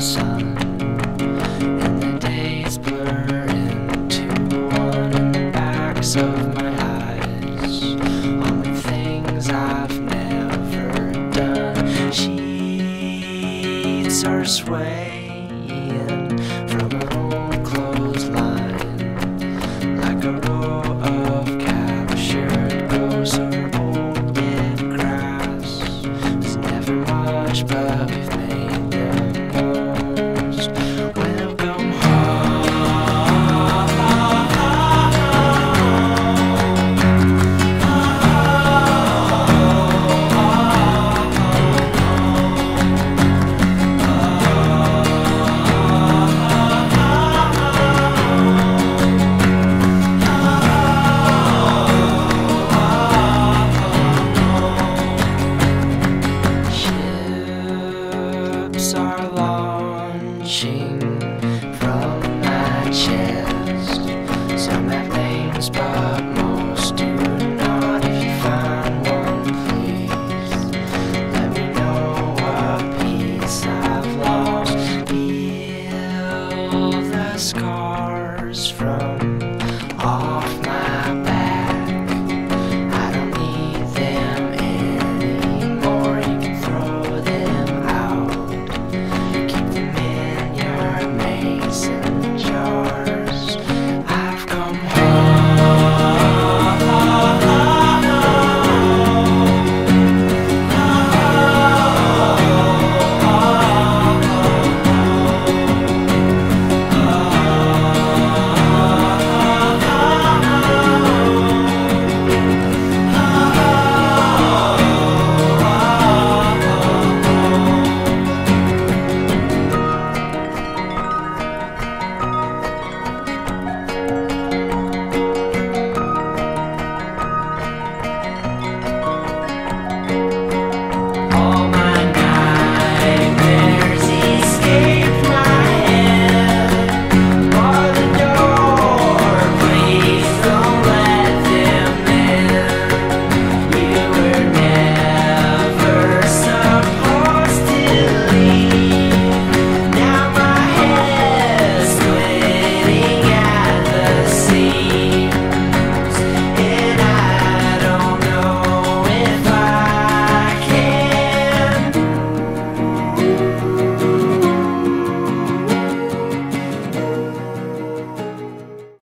of the days blur into one in the backs of my eyes. On the things I've never done. Sheets are swaying from an old clothesline. Like a row of captured ghosts or old dead grass. There's never much, but from my chest. to my flames.